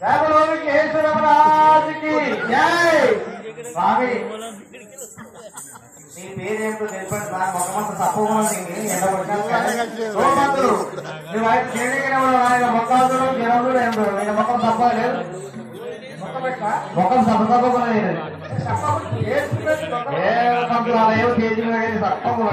జయగురు స్వామి నీ పేరేంటో తెలిపండి నా మొక్కమంత తప్పకుండా ఎండబడుతున్నారు నువ్వు ఆయన చేయగలిగిన ఆయన మొక్కలు జనములు నేను మొక్కలు తప్పలేదు మొక్కలు తప్ప తప్పకుండా ఏ ఏమో తప్పకుండా